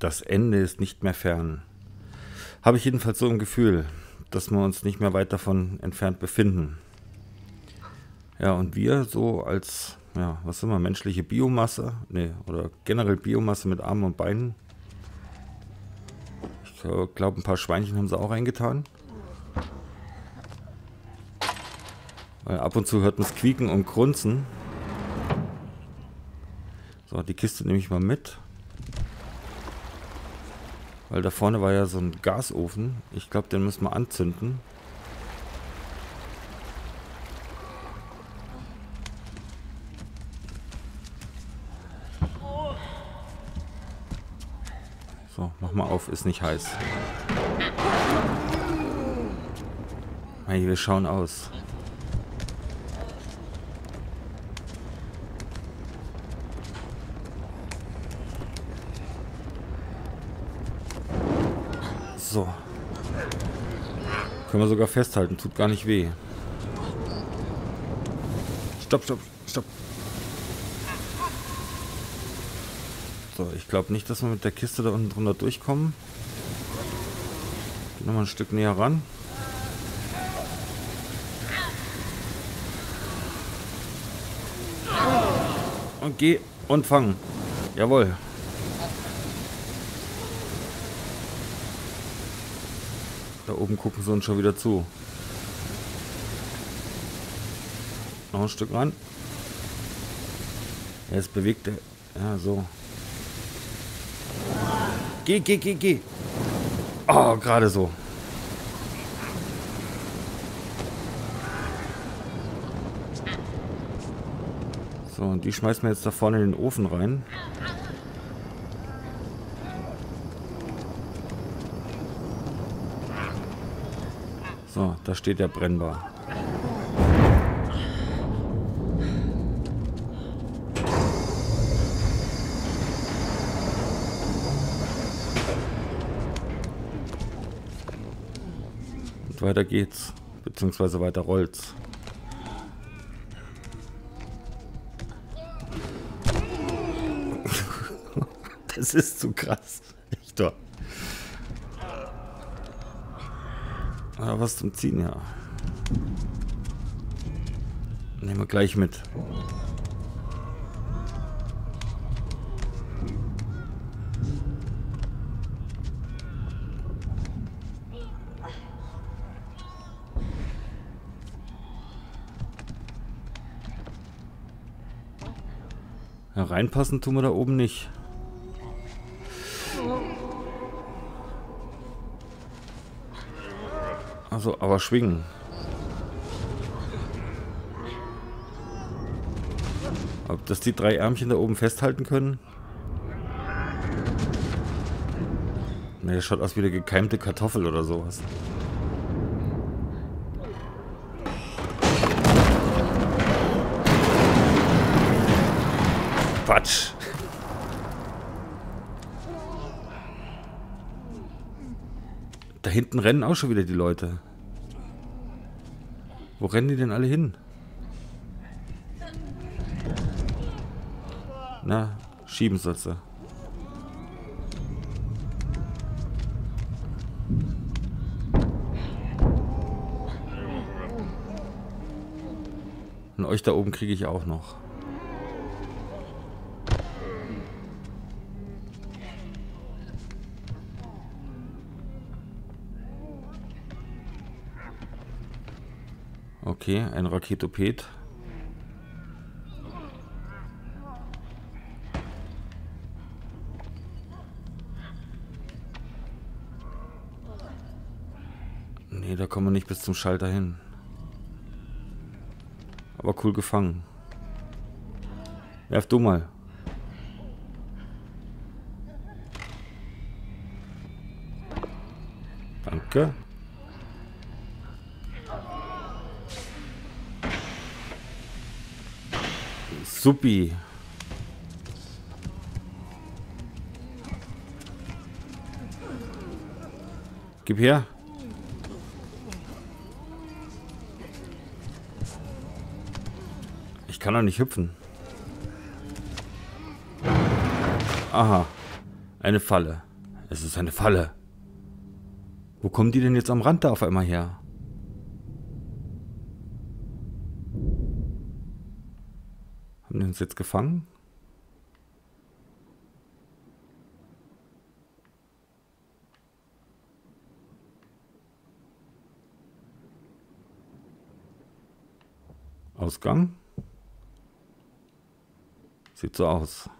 Das Ende ist nicht mehr fern. Habe ich jedenfalls so ein Gefühl, dass wir uns nicht mehr weit davon entfernt befinden. Ja, und wir so als, ja, was sind wir, menschliche Biomasse? Ne, oder generell Biomasse mit Armen und Beinen. Ich glaube, ein paar Schweinchen haben sie auch reingetan. Weil ab und zu hört man es quieken und grunzen. So, die Kiste nehme ich mal mit. Weil da vorne war ja so ein Gasofen. Ich glaube, den müssen wir anzünden. So, mach mal auf, ist nicht heiß. Hey, wir schauen aus. So. Können wir sogar festhalten, tut gar nicht weh. Stopp, stopp, stopp. So, ich glaube nicht, dass wir mit der Kiste da unten drunter durchkommen. Geh nochmal ein Stück näher ran. Und geh und fang. Jawohl. Da oben gucken sie uns schon wieder zu. Noch ein Stück ran. Jetzt bewegt er. Ja, so. Geh, geh, geh, geh. Oh, gerade so. So, und die schmeißen wir jetzt da vorne in den Ofen rein. So, da steht der brennbar. Und weiter geht's. Beziehungsweise weiter rollt's. das ist zu krass. Echt doch. Ah, was zum Ziehen, ja. Nehmen wir gleich mit. Ja, reinpassen tun wir da oben nicht. Also, aber schwingen. Ob das die drei Ärmchen da oben festhalten können? Ne, das schaut aus wie eine gekeimte Kartoffel oder sowas. Quatsch. Da hinten rennen auch schon wieder die Leute. Wo rennen die denn alle hin? Na, schieben sollst du. Und euch da oben kriege ich auch noch. Okay, ein Raketoped. Nee, da kommen wir nicht bis zum Schalter hin. Aber cool gefangen. Werf du mal. Danke. Supi. Gib her. Ich kann doch nicht hüpfen. Aha. Eine Falle. Es ist eine Falle. Wo kommen die denn jetzt am Rand da auf einmal her? Die uns jetzt gefangen? Ausgang? Sieht so aus.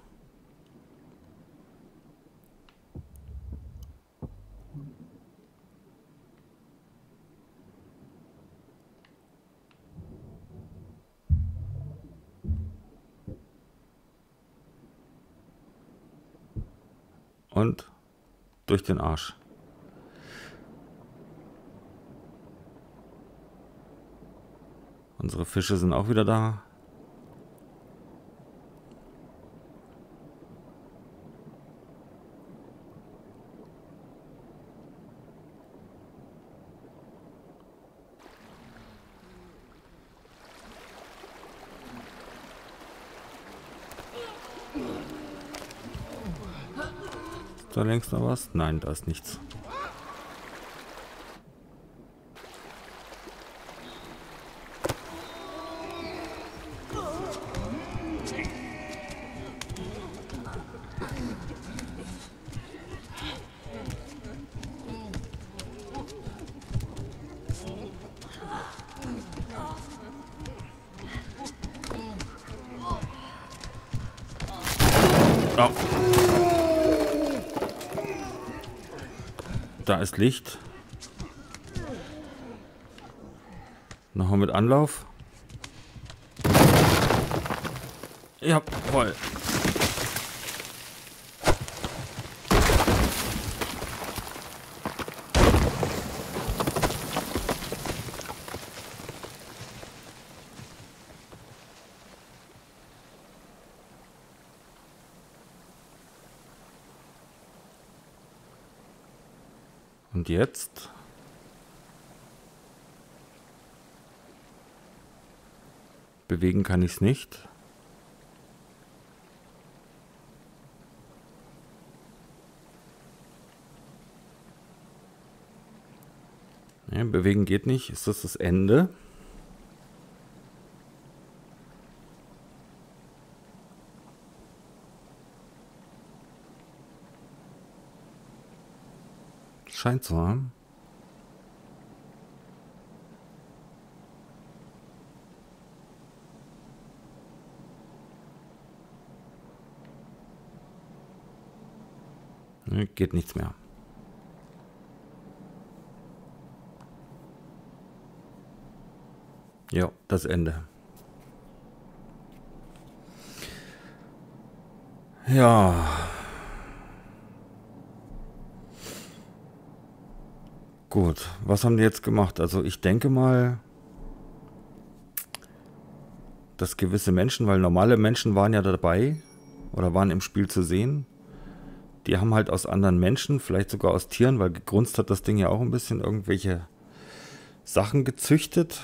Und durch den Arsch. Unsere Fische sind auch wieder da. Da längst noch was? Nein, da ist nichts. Oh. Da ist Licht. Nochmal mit Anlauf. Ja, voll. Und jetzt? Bewegen kann ich es nicht. Ja, bewegen geht nicht. Ist das das Ende? Scheint so, hm? Geht nichts mehr. Ja, das Ende. Ja. Gut, was haben die jetzt gemacht? Also ich denke mal, dass gewisse Menschen, weil normale Menschen waren ja dabei oder waren im Spiel zu sehen, die haben halt aus anderen Menschen, vielleicht sogar aus Tieren, weil gegrunzt hat das Ding ja auch ein bisschen, irgendwelche Sachen gezüchtet,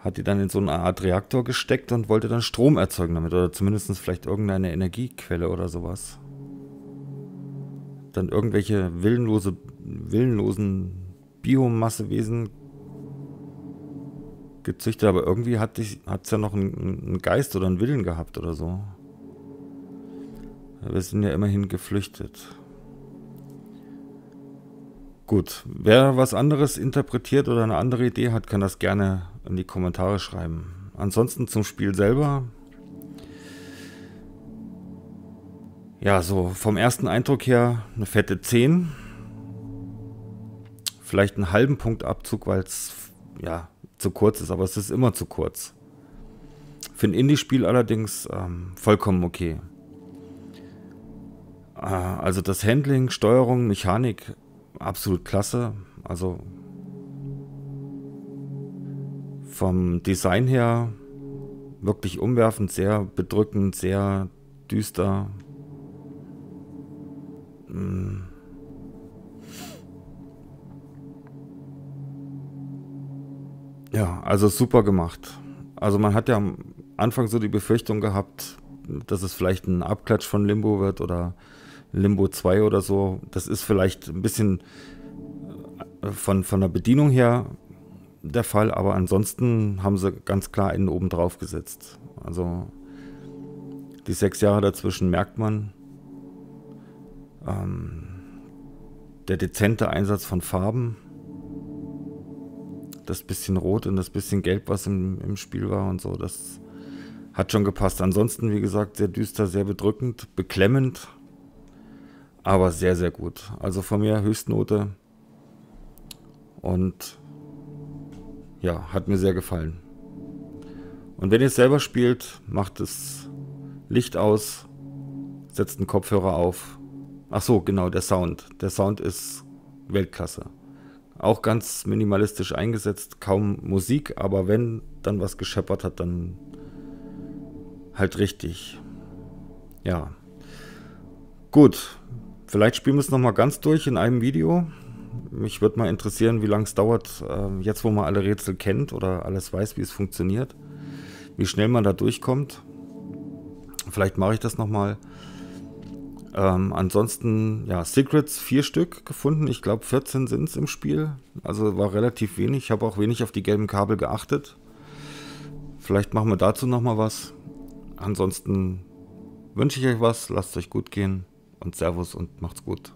hat die dann in so eine Art Reaktor gesteckt und wollte dann Strom erzeugen damit oder zumindest vielleicht irgendeine Energiequelle oder sowas. Dann irgendwelche willenlose willenlosen Biomassewesen gezüchtet, aber irgendwie hat es ja noch einen, einen, Geist oder einen Willen gehabt oder so. Wir sind ja immerhin geflüchtet. Gut, wer was anderes interpretiert oder eine andere Idee hat, kann das gerne in die Kommentare schreiben. Ansonsten zum Spiel selber. Ja, so vom ersten Eindruck her eine fette 10 vielleicht einen halben Punkt Abzug, weil es ja zu kurz ist, aber es ist immer zu kurz. Für ein Indie-Spiel allerdings ähm, vollkommen okay. Äh, also das Handling, Steuerung, Mechanik absolut klasse. Also vom Design her wirklich umwerfend, sehr bedrückend, sehr düster. Mm Ja, also super gemacht. Also man hat ja am Anfang so die Befürchtung gehabt, dass es vielleicht ein Abklatsch von Limbo wird oder Limbo 2 oder so. Das ist vielleicht ein bisschen äh, von, von der Bedienung her der Fall, aber ansonsten haben sie ganz klar einen oben drauf gesetzt. Also die sechs Jahre dazwischen merkt man. Ähm, der dezente Einsatz von Farben, das bisschen Rot und das bisschen Gelb, was im, im Spiel war und so, das hat schon gepasst. Ansonsten, wie gesagt, sehr düster, sehr bedrückend, beklemmend, aber sehr, sehr gut. Also von mir Höchstnote und ja, hat mir sehr gefallen. Und wenn ihr es selber spielt, macht es Licht aus, setzt einen Kopfhörer auf. Ach so, genau, der Sound. Der Sound ist Weltklasse. Auch ganz minimalistisch eingesetzt, kaum Musik, aber wenn dann was gescheppert hat, dann halt richtig. Ja. Gut, vielleicht spielen wir es nochmal ganz durch in einem Video. Mich würde mal interessieren, wie lange es dauert, äh, jetzt wo man alle Rätsel kennt oder alles weiß, wie es funktioniert, wie schnell man da durchkommt. Vielleicht mache ich das nochmal. Ähm, ansonsten, ja, Secrets vier Stück gefunden. Ich glaube 14 sind es im Spiel. Also war relativ wenig. Ich habe auch wenig auf die gelben Kabel geachtet. Vielleicht machen wir dazu nochmal was. Ansonsten wünsche ich euch was. Lasst es euch gut gehen. Und Servus und macht's gut.